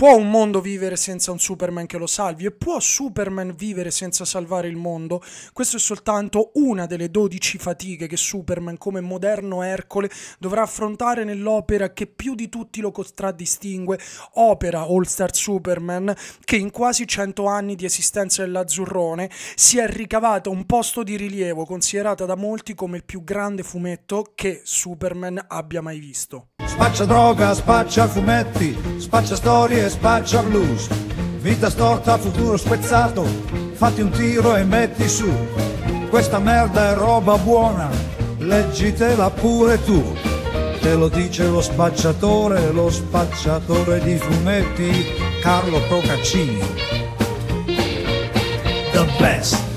Può un mondo vivere senza un Superman che lo salvi? E può Superman vivere senza salvare il mondo? Questo è soltanto una delle 12 fatiche che Superman, come moderno Ercole, dovrà affrontare nell'opera che più di tutti lo contraddistingue, opera All Star Superman, che in quasi 100 anni di esistenza dell'Azzurrone si è ricavata un posto di rilievo considerata da molti come il più grande fumetto che Superman abbia mai visto. Spaccia droga, spaccia fumetti, spaccia storie, spaccia blues. Vita storta, futuro spezzato, fatti un tiro e metti su. Questa merda è roba buona, leggitela pure tu. Te lo dice lo spacciatore, lo spacciatore di fumetti, Carlo Procaccini. The best.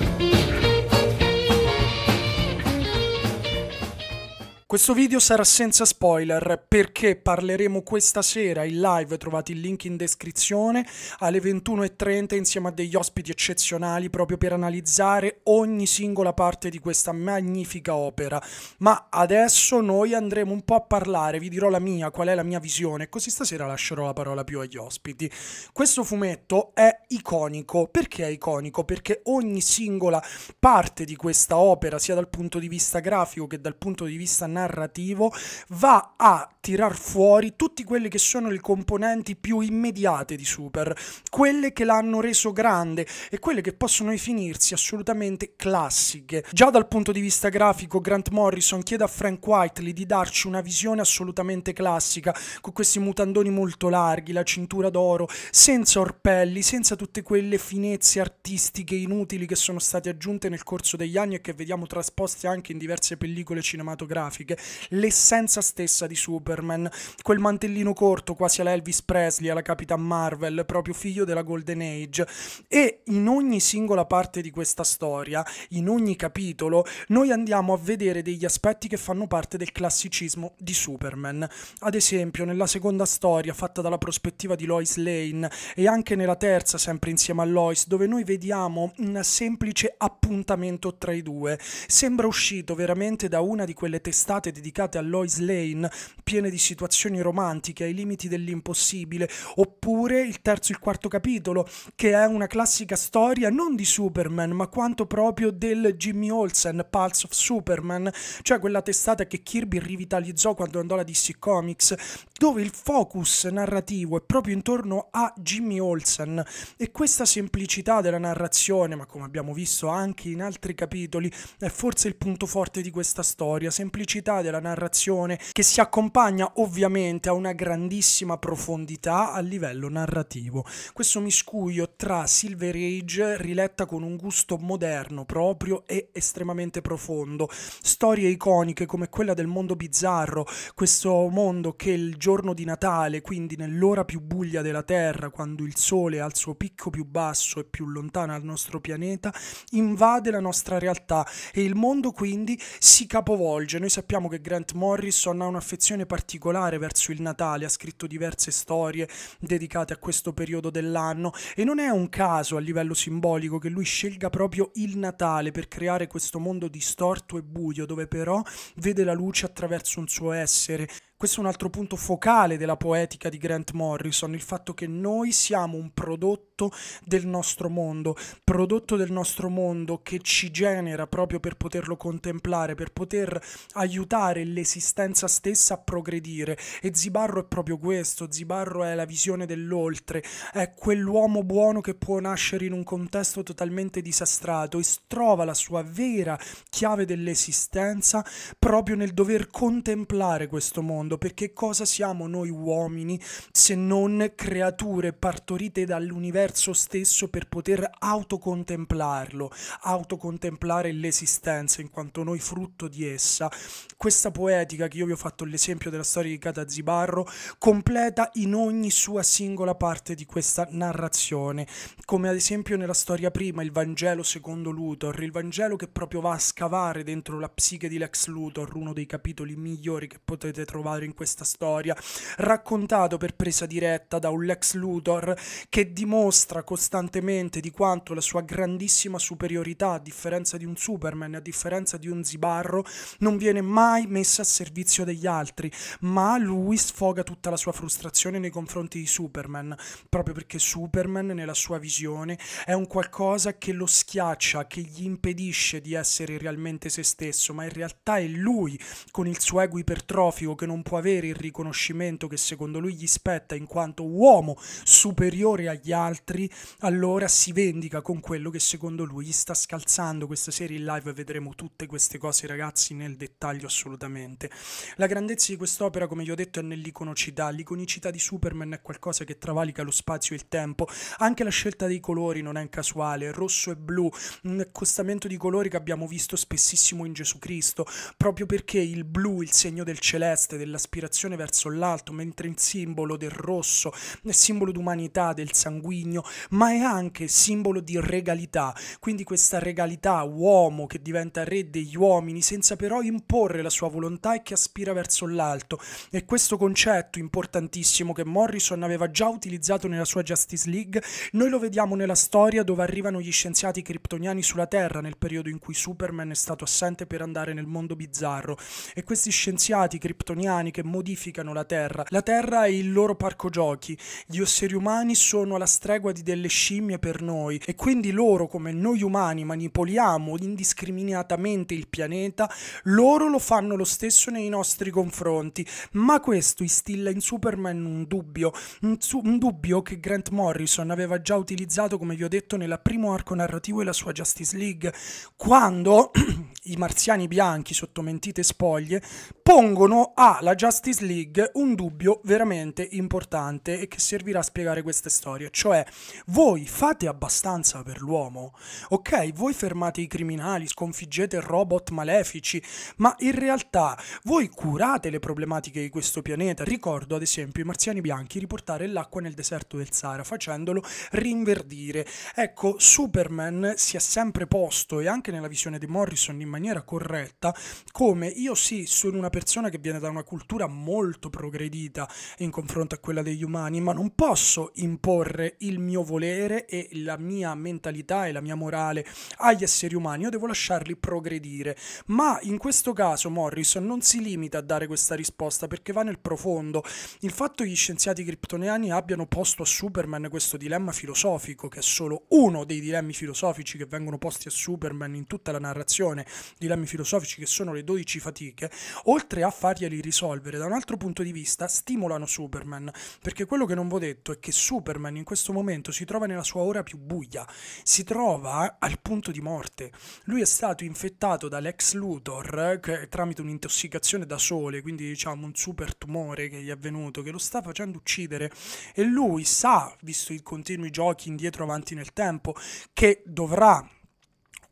Questo video sarà senza spoiler perché parleremo questa sera in live, trovate il link in descrizione, alle 21.30 insieme a degli ospiti eccezionali proprio per analizzare ogni singola parte di questa magnifica opera. Ma adesso noi andremo un po' a parlare, vi dirò la mia, qual è la mia visione, così stasera lascerò la parola più agli ospiti. Questo fumetto è iconico, perché è iconico? Perché ogni singola parte di questa opera, sia dal punto di vista grafico che dal punto di vista narrativo, narrativo va a tirar fuori tutti quelli che sono le componenti più immediate di Super, quelle che l'hanno reso grande e quelle che possono definirsi assolutamente classiche. Già dal punto di vista grafico Grant Morrison chiede a Frank Whiteley di darci una visione assolutamente classica, con questi mutandoni molto larghi, la cintura d'oro, senza orpelli, senza tutte quelle finezze artistiche inutili che sono state aggiunte nel corso degli anni e che vediamo trasposte anche in diverse pellicole cinematografiche, l'essenza stessa di Super Superman, quel mantellino corto quasi alla Elvis Presley, alla Capitan Marvel, proprio figlio della Golden Age. E in ogni singola parte di questa storia, in ogni capitolo, noi andiamo a vedere degli aspetti che fanno parte del classicismo di Superman. Ad esempio, nella seconda storia, fatta dalla prospettiva di Lois Lane, e anche nella terza, sempre insieme a Lois, dove noi vediamo un semplice appuntamento tra i due. Sembra uscito veramente da una di quelle testate dedicate a Lois Lane, piene di situazioni romantiche ai limiti dell'impossibile, oppure il terzo e il quarto capitolo, che è una classica storia non di Superman, ma quanto proprio del Jimmy Olsen, Pulse of Superman, cioè quella testata che Kirby rivitalizzò quando andò alla DC Comics, dove il focus narrativo è proprio intorno a Jimmy Olsen. E questa semplicità della narrazione, ma come abbiamo visto anche in altri capitoli, è forse il punto forte di questa storia, semplicità della narrazione che si accompagna ovviamente a una grandissima profondità a livello narrativo. Questo miscuglio tra Silver Age riletta con un gusto moderno proprio e estremamente profondo, storie iconiche come quella del mondo bizzarro, questo mondo che il giorno di Natale, quindi nell'ora più buia della Terra, quando il Sole è al suo picco più basso e più lontano dal nostro pianeta, invade la nostra realtà e il mondo quindi si capovolge. Noi sappiamo che Grant Morrison ha un'affezione particolare verso il Natale, ha scritto diverse storie dedicate a questo periodo dell'anno e non è un caso a livello simbolico che lui scelga proprio il Natale per creare questo mondo distorto e buio dove però vede la luce attraverso un suo essere questo è un altro punto focale della poetica di Grant Morrison, il fatto che noi siamo un prodotto del nostro mondo, prodotto del nostro mondo che ci genera proprio per poterlo contemplare, per poter aiutare l'esistenza stessa a progredire. E Zibarro è proprio questo, Zibarro è la visione dell'oltre, è quell'uomo buono che può nascere in un contesto totalmente disastrato e trova la sua vera chiave dell'esistenza proprio nel dover contemplare questo mondo mondo, perché cosa siamo noi uomini se non creature partorite dall'universo stesso per poter autocontemplarlo, autocontemplare l'esistenza in quanto noi frutto di essa. Questa poetica che io vi ho fatto l'esempio della storia di Cata Zibarro completa in ogni sua singola parte di questa narrazione, come ad esempio nella storia prima il Vangelo secondo Luthor, il Vangelo che proprio va a scavare dentro la psiche di Lex Luthor, uno dei capitoli migliori che potete trovare padre in questa storia, raccontato per presa diretta da un Lex Luthor che dimostra costantemente di quanto la sua grandissima superiorità, a differenza di un Superman, a differenza di un Zibarro, non viene mai messa a servizio degli altri, ma lui sfoga tutta la sua frustrazione nei confronti di Superman, proprio perché Superman nella sua visione è un qualcosa che lo schiaccia, che gli impedisce di essere realmente se stesso, ma in realtà è lui con il suo ego ipertrofico che non può avere il riconoscimento che secondo lui gli spetta in quanto uomo superiore agli altri, allora si vendica con quello che secondo lui gli sta scalzando questa serie in live. Vedremo tutte queste cose ragazzi nel dettaglio assolutamente. La grandezza di quest'opera come vi ho detto è nell'iconocità, l'iconicità di Superman è qualcosa che travalica lo spazio e il tempo, anche la scelta dei colori non è casuale, rosso e blu, un accostamento di colori che abbiamo visto spessissimo in Gesù Cristo, proprio perché il blu, il segno del celeste, dell'aspirazione verso l'alto, mentre il simbolo del rosso è simbolo d'umanità, del sanguigno, ma è anche simbolo di regalità, quindi questa regalità, uomo che diventa re degli uomini senza però imporre la sua volontà e che aspira verso l'alto. E questo concetto importantissimo che Morrison aveva già utilizzato nella sua Justice League, noi lo vediamo nella storia dove arrivano gli scienziati kryptoniani sulla Terra nel periodo in cui Superman è stato assente per andare nel mondo bizzarro. E questi scienziati kryptoniani che modificano la Terra. La Terra è il loro parco giochi, gli esseri umani sono alla stregua di delle scimmie per noi e quindi loro come noi umani manipoliamo indiscriminatamente il pianeta, loro lo fanno lo stesso nei nostri confronti, ma questo instilla in Superman un dubbio, un, un dubbio che Grant Morrison aveva già utilizzato come vi ho detto nella primo arco narrativo della sua Justice League, quando i marziani bianchi sotto mentite spoglie pongono alla Justice League un dubbio veramente importante e che servirà a spiegare queste storie, cioè voi fate abbastanza per l'uomo, ok? Voi fermate i criminali, sconfiggete robot malefici, ma in realtà voi curate le problematiche di questo pianeta. Ricordo ad esempio i marziani bianchi riportare l'acqua nel deserto del Sahara facendolo rinverdire. Ecco, Superman si è sempre posto e anche nella visione di Morrison in maniera corretta come io sì sono una persona che viene da una cultura molto progredita in confronto a quella degli umani, ma non posso imporre il mio volere e la mia mentalità e la mia morale agli esseri umani, io devo lasciarli progredire. Ma in questo caso Morrison non si limita a dare questa risposta perché va nel profondo. Il fatto che gli scienziati kryptoniani abbiano posto a Superman questo dilemma filosofico, che è solo uno dei dilemmi filosofici che vengono posti a Superman in tutta la narrazione, dilemmi filosofici che sono le 12 fatiche, oltre a farglieli risolvere da un altro punto di vista, stimolano Superman, perché quello che non vi ho detto è che Superman in questo momento si trova nella sua ora più buia, si trova al punto di morte. Lui è stato infettato dall'ex Luthor che, tramite un'intossicazione da sole, quindi diciamo un super tumore che gli è avvenuto, che lo sta facendo uccidere. E lui sa, visto i continui giochi indietro avanti nel tempo, che dovrà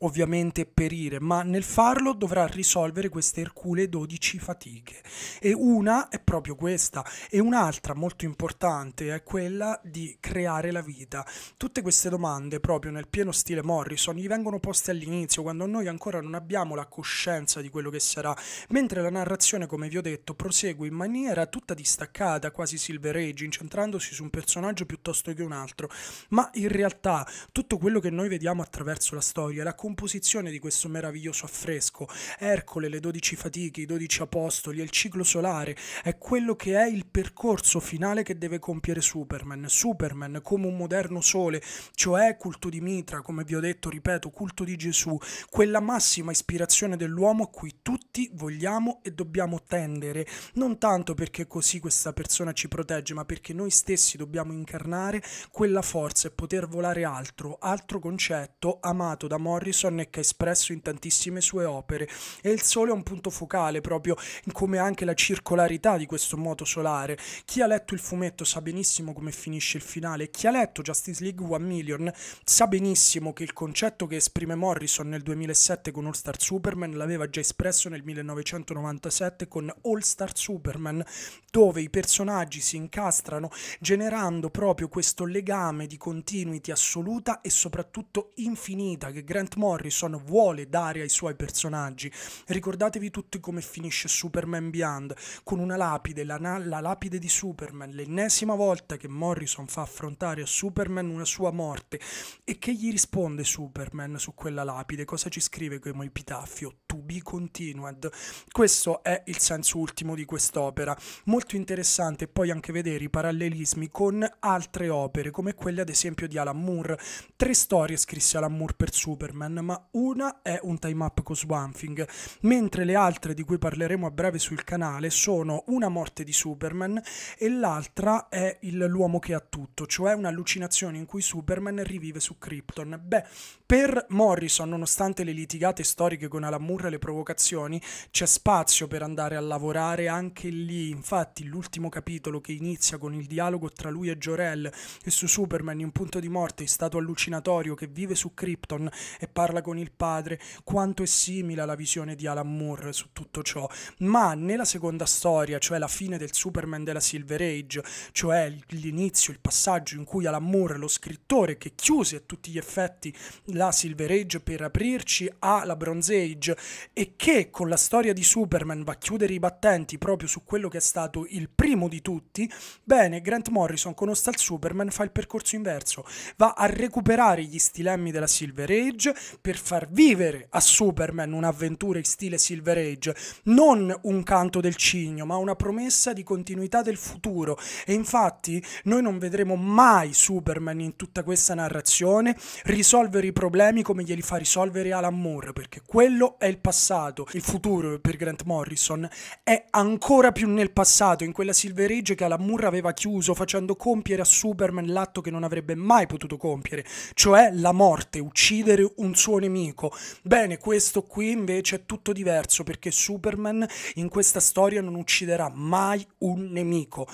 ovviamente perire, ma nel farlo dovrà risolvere queste Ercule 12 fatiche. E una è proprio questa, e un'altra molto importante è quella di creare la vita. Tutte queste domande, proprio nel pieno stile Morrison, gli vengono poste all'inizio, quando noi ancora non abbiamo la coscienza di quello che sarà, mentre la narrazione, come vi ho detto, prosegue in maniera tutta distaccata, quasi Silver Age, incentrandosi su un personaggio piuttosto che un altro. Ma in realtà tutto quello che noi vediamo attraverso la storia, la composizione di questo meraviglioso affresco, Ercole, le 12 fatiche, i 12 apostoli e il ciclo solare, è quello che è il percorso finale che deve compiere Superman. Superman come un moderno sole, cioè culto di Mitra, come vi ho detto, ripeto, culto di Gesù, quella massima ispirazione dell'uomo a cui tutti vogliamo e dobbiamo tendere, non tanto perché così questa persona ci protegge, ma perché noi stessi dobbiamo incarnare quella forza e poter volare altro, altro concetto amato da Morrison e che ha espresso in tantissime sue opere. E il Sole è un punto focale proprio come anche la circolarità di questo moto solare. Chi ha letto il fumetto sa benissimo come finisce il finale, chi ha letto Justice League One Million sa benissimo che il concetto che esprime Morrison nel 2007 con All Star Superman l'aveva già espresso nel 1997 con All Star Superman, dove i personaggi si incastrano generando proprio questo legame di continuity assoluta e soprattutto infinita che Grant Morrison Morrison vuole dare ai suoi personaggi. Ricordatevi tutti come finisce Superman Beyond, con una lapide, la, la lapide di Superman, l'ennesima volta che Morrison fa affrontare a Superman una sua morte. E che gli risponde Superman su quella lapide? Cosa ci scrive come epitaffio? To be continued. Questo è il senso ultimo di quest'opera. Molto interessante poi anche vedere i parallelismi con altre opere, come quelle ad esempio di Alan Moore. Tre storie scrisse Alan Moore per Superman, ma una è un time up con Swamp Thing, mentre le altre di cui parleremo a breve sul canale sono Una morte di Superman e l'altra è il L'uomo che ha tutto, cioè un'allucinazione in cui Superman rivive su Krypton. Beh, per Morrison, nonostante le litigate storiche con Alan Moore le provocazioni, c'è spazio per andare a lavorare anche lì. Infatti, l'ultimo capitolo che inizia con il dialogo tra lui e Jor-El e su Superman in punto di morte in stato allucinatorio che vive su Krypton e parla con il padre, quanto è simile alla visione di Alan Moore su tutto ciò. Ma nella seconda storia, cioè la fine del Superman della Silver Age, cioè l'inizio, il passaggio in cui Alan Moore, lo scrittore che chiuse a tutti gli effetti la Silver Age per aprirci alla Bronze Age e che con la storia di Superman va a chiudere i battenti proprio su quello che è stato il primo di tutti, bene, Grant Morrison con Hostile Superman fa il percorso inverso, va a recuperare gli stilemmi della Silver Age per far vivere a Superman un'avventura in stile Silver Age, non un canto del cigno, ma una promessa di continuità del futuro. E infatti noi non vedremo mai Superman in tutta questa narrazione risolvere i problemi come glieli fa risolvere Alan Moore, perché quello è il passato, il futuro per Grant Morrison è ancora più nel passato, in quella Silver Age che Alan Moore aveva chiuso facendo compiere a Superman l'atto che non avrebbe mai potuto compiere, cioè la morte, uccidere un suo nemico. Bene, questo qui invece è tutto diverso perché Superman in questa storia non ucciderà mai un nemico,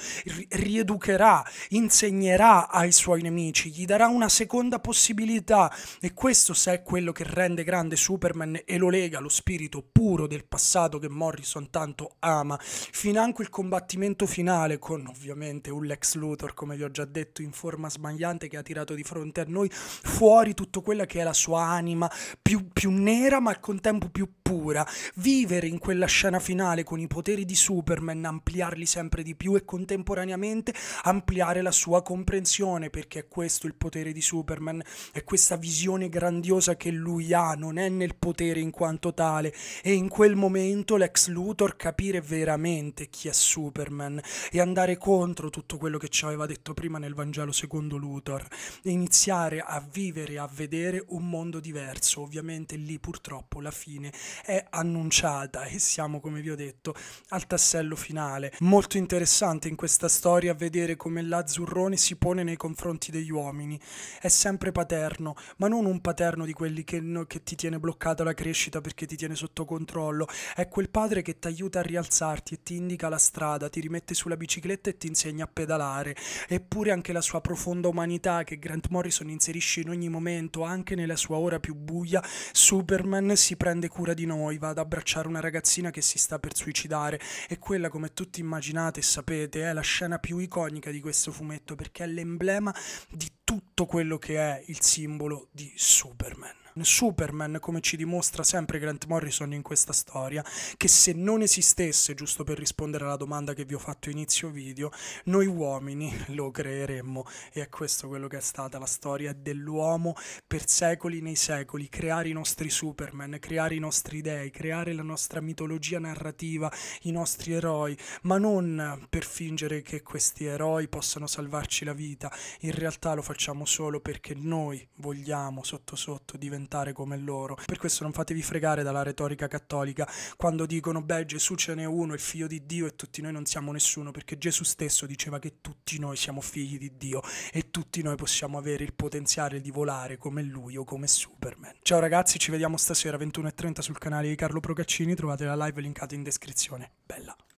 rieducherà, insegnerà ai suoi nemici, gli darà una seconda possibilità e questo se è quello che rende grande Superman e lo lega allo spirito puro del passato che Morrison tanto ama. Financo il combattimento finale con ovviamente un Lex Luthor, come vi ho già detto, in forma sbagliante che ha tirato di fronte a noi fuori tutto quella che è la sua anima più, più nera ma al contempo più pura. Vivere in quella scena finale con i poteri di Superman, ampliarli sempre di più e contemporaneamente ampliare la sua comprensione perché è questo il potere di Superman, è questa visione grandiosa che lui ha, non è nel potere in quanto tale e in quel momento l'ex Luthor capire veramente chi è Superman e andare contro tutto quello che ci aveva detto prima nel Vangelo secondo Luthor e iniziare a vivere, a vedere un mondo diverso. Ovviamente lì purtroppo la fine è annunciata e siamo, come vi ho detto, al tassello finale. Molto interessante in questa storia vedere come l'azzurrone si pone nei confronti degli uomini. È sempre paterno, ma non un paterno di quelli che, che ti tiene bloccata la crescita perché ti tiene sotto controllo. È quel padre che ti aiuta a rialzarti e ti indica la strada, ti rimette sulla bicicletta e ti insegna a pedalare. Eppure anche la sua profonda umanità che Grant Morrison inserisce in ogni momento, anche nella sua ora più buia, Superman si prende cura di noi, va ad abbracciare una ragazzina che si sta per suicidare e quella, come tutti immaginate e sapete, è la scena più iconica di questo fumetto perché è l'emblema di tutto quello che è il simbolo di Superman. Superman, come ci dimostra sempre Grant Morrison in questa storia, che se non esistesse, giusto per rispondere alla domanda che vi ho fatto inizio video, noi uomini lo creeremmo. E è questo quello che è stata la storia dell'uomo per secoli nei secoli, creare i nostri Superman, creare i nostri dei, creare la nostra mitologia narrativa, i nostri eroi, ma non per fingere che questi eroi possano salvarci la vita, in realtà lo facciamo solo perché noi vogliamo sotto sotto diventare diventare come loro. Per questo non fatevi fregare dalla retorica cattolica quando dicono beh Gesù ce n'è uno, è figlio di Dio e tutti noi non siamo nessuno, perché Gesù stesso diceva che tutti noi siamo figli di Dio e tutti noi possiamo avere il potenziale di volare come lui o come Superman. Ciao ragazzi, ci vediamo stasera 21.30 sul canale di Carlo Procaccini, trovate la live linkata in descrizione. Bella!